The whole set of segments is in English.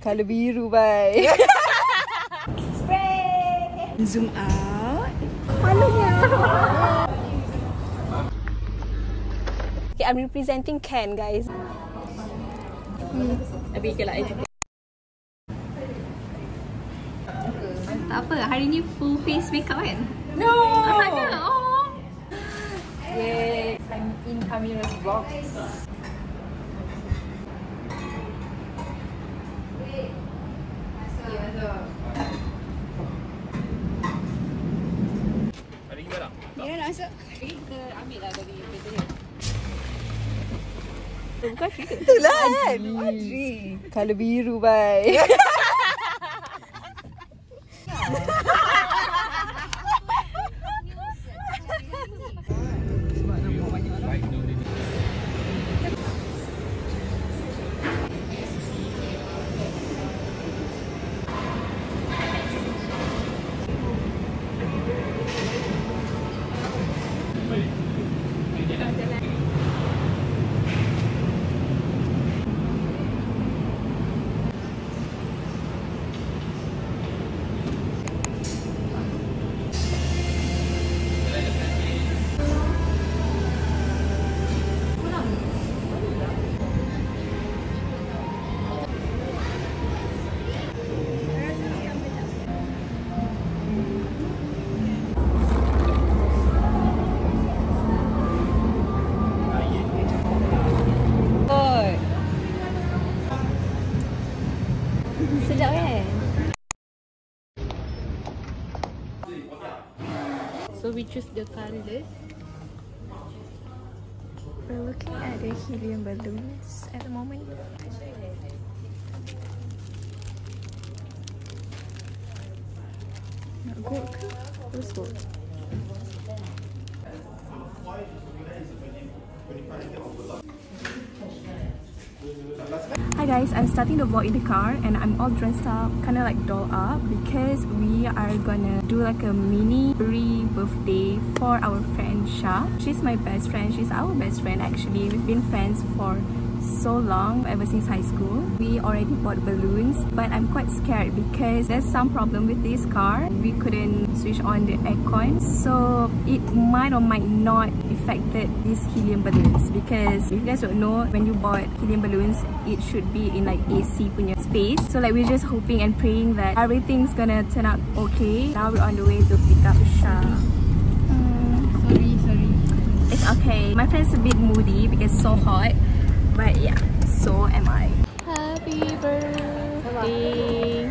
Color biru, bye. Spray. Zoom out. Malunya. Okay, I'm representing Ken, guys. Hmm. Tapi okay lah, Tak apa, hari ni full face makeup kan? No! Ada? Oh! Yay! I'm in Kamira's vlog. Dia nak masuk. Kita ambil lah dari kereta dia. Bukan cerita. Itulah kan? Adri. Color biru, bye. We choose the colours. We're looking at the helium balloons at the moment. Nak gold ke? Terus gold. Hi guys, I'm starting the vlog in the car and I'm all dressed up, kind of like doll up because we are gonna do like a mini pre-birthday for our friend Shah. She's my best friend, she's our best friend actually. We've been friends for so long, ever since high school. We already bought balloons, but I'm quite scared because there's some problem with this car. We couldn't switch on the aircon, so it might or might not affected these helium balloons because if you guys don't know, when you bought helium balloons, it should be in like AC punya space. So like we're just hoping and praying that everything's gonna turn out okay. Now we're on the way to pick up Shah. Hmm. Sorry, sorry. It's okay. My friend's a bit moody because it's so hot. But yeah, so am I. Happy birthday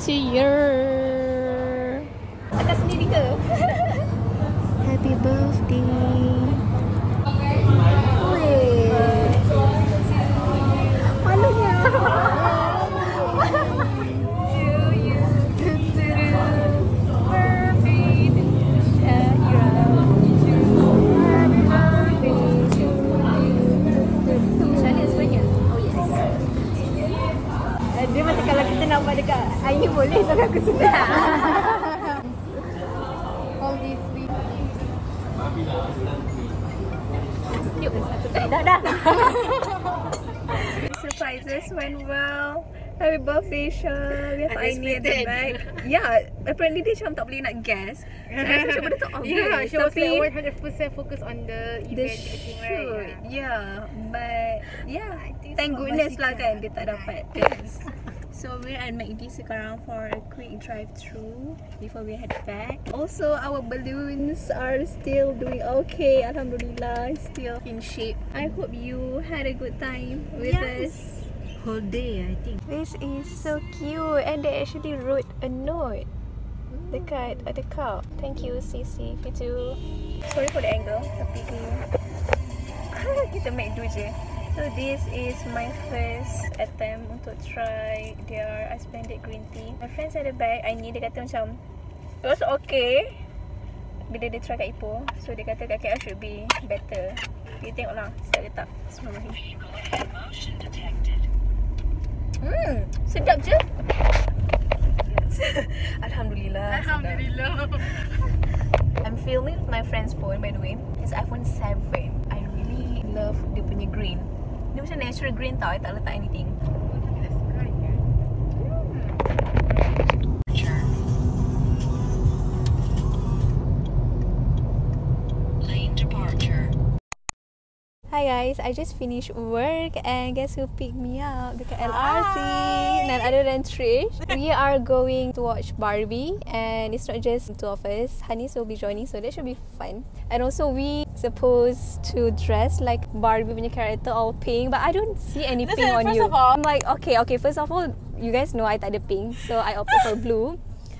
to you. Cakap sendiri ke? Happy birthday. Dah dah. Surprises went well. Happy birthday, Shah. We have Aini at the back. Yeah, apparently dia macam tak boleh nak guess. So, I macam benda tu obvious. Yeah, she was Tapi, like 100% focus on the event. the shoot. right? Yeah, but yeah, thank goodness lah kan dia tak dapat dance. So we're at McD sekarang for a quick drive through before we head back. Also, our balloons are still doing okay. Alhamdulillah, still in shape. I hope you had a good time with Yes. us. Whole day, I think. This is so cute and they actually wrote a note dekat ada cup. Thank you CC Fitu. Sorry for the angle tapi kita make do je. So this is my first attempt untuk try their ice blended green tea. My friends at the back, I ni dia kata macam it was okay. Bila dia try kat Ipoh, so dia kata kat KL should be better. Kita tengoklah sedap ke tak. Bismillahirrahmanirrahim. Hmm, sedap je. Alhamdulillah. Alhamdulillah. I'm filming with my friend's phone by the way. It's iPhone 7. I really love dia punya green. Hindi mo siya nature green tao, itala ta anything. Guys, I just finished work and guess who picked me up dekat LRT? None other than Trish. we are going to watch Barbie and it's not just two of us. Hanis will be joining so that should be fun. And also we supposed to dress like Barbie punya character all pink but I don't see any Listen, pink on first you. of all- I'm like okay, okay, first of all, you guys know I tak ada pink so I opted for blue.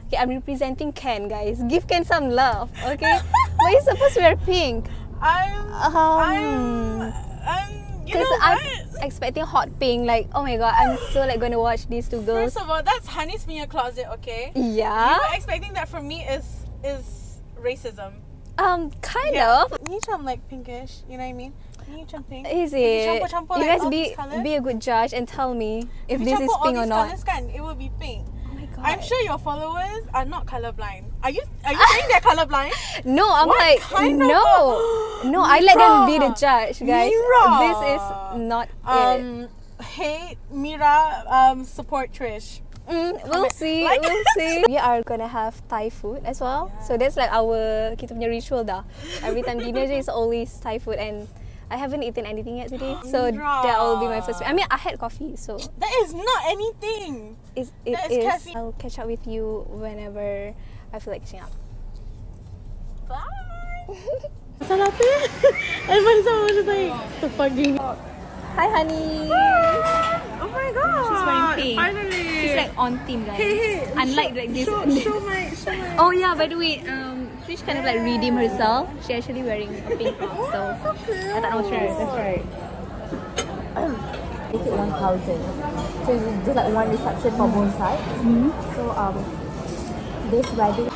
Okay, I'm representing Ken guys. Give Ken some love, okay? but you're supposed to wear pink. I'm. Um, I'm. I'm. You know I'm what? expecting hot pink. Like, oh my god, I'm so like gonna watch these two girls. First of all, that's Honey's Mia closet, okay? Yeah. You expecting that from me is is racism. Um, kind Yeah. of. Ni macam like pinkish, you know what I mean? Pink. Is it? campur-campur you guys be be a good judge and tell me if, if this is campur all pink or these not. colours kan, it will be pink. God. I'm sure your followers are not colorblind. Are you are you saying they're colorblind? No, I'm What like kind of no, no. I let them be the judge, guys. Mira. This is not it. Hey, Mira. Um, support Trish. Mm, we'll see. Like- we'll see. We are gonna have Thai food as well. So that's like our kita punya ritual dah. Every time dinner is always Thai food and I haven't eaten anything yet today. So that will be my first. I mean, I had coffee, so That is not anything. it's, it That is is. I'll catch up with you whenever I feel like catching up. Bye. Salah apa? I find someone just like the fuck you need? Hi, honey. Oh my god. She's wearing pink. Finally. She's like on team, guys. Hey, hey, Unlike show, like this. Show, show my, show my. Oh yeah, by the way, um, Trish kind of like redeem herself. She actually wearing a pink top, so I thought I was sure. That's right. make it 1000 so you do like one reception for both sides so um this wedding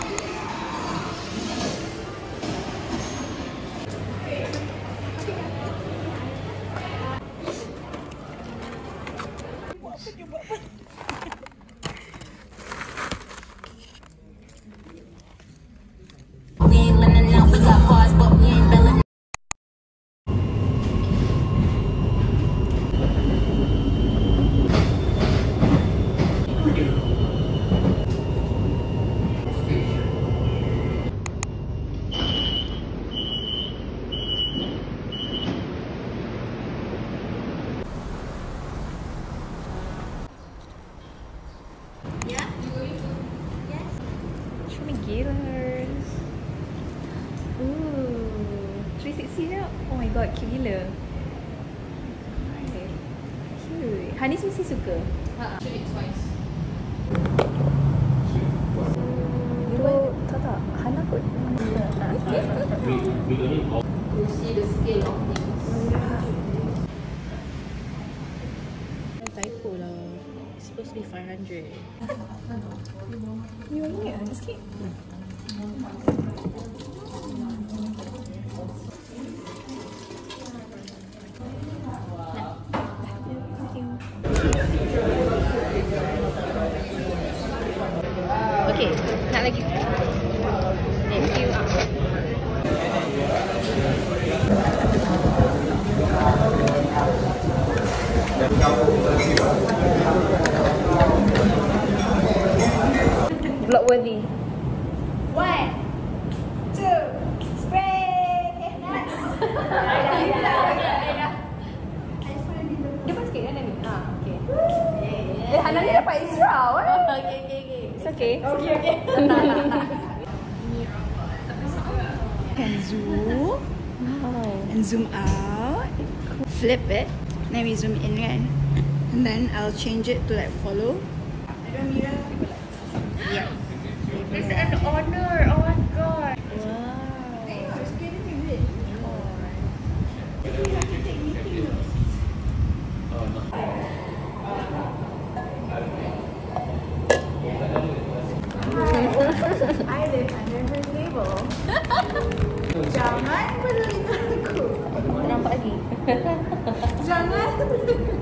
Hanis mesti suka. Ha. Tak tak, Hana kot. Okay. We. You see the scale of things. Kan typo lah. Supposed to be 500. You ingat sikit? Vlog worthy. Sikit kan? Ha, okay. Eh, Hana ni dapat Isra. What? Okay, okay, okay. It's okay. Okay, okay. and zoom and zoom out flip it then we zoom in kan and then I'll change it to like follow yeah It's an honor. Oh my god. Wow. Hey, just kidding me, I live under her table. Jangan berlindungku. Nampak lagi. The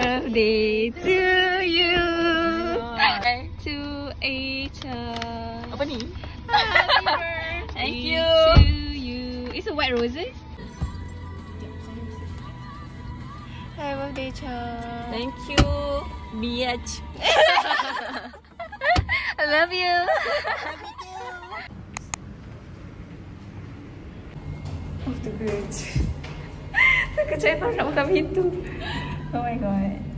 to you. To Acha. Apa ni? Thank you. To you. It's a white roses. Happy birthday, Cha. Thank you. Biatch. I love you. Oh, good. Aku cakap tak nak buka pintu. Oh my god.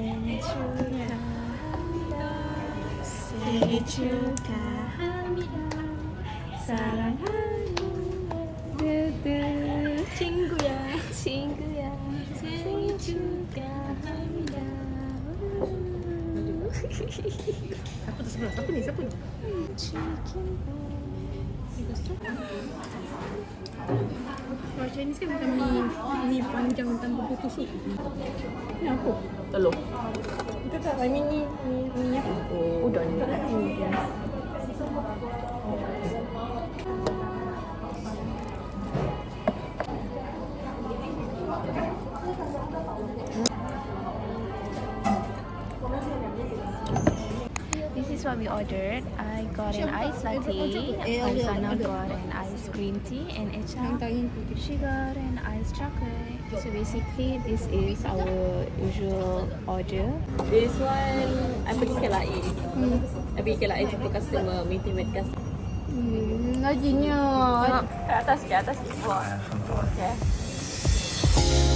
생일 축하합니다. 생일 축하합니다. 사랑합니다. Siapa tu sebelah? Siapa ni? Siapa ni? Kalau Chinese kan macam ni, ni panjang tanpa putus tu. Ni apa? Telur. Itu tak, I mean ni, ni, ni apa? Oh. Udon. Is what we ordered. I got an iced latte. Faizana got an iced green tea, and Echa she got an iced chocolate. So basically, this is our usual order. This one, I pergi KLIA. Hmm. I pergi KLIA jumpa customer, meeting with customer. Hmm, lajinya. Ke atas, ke atas. Wah. Okay.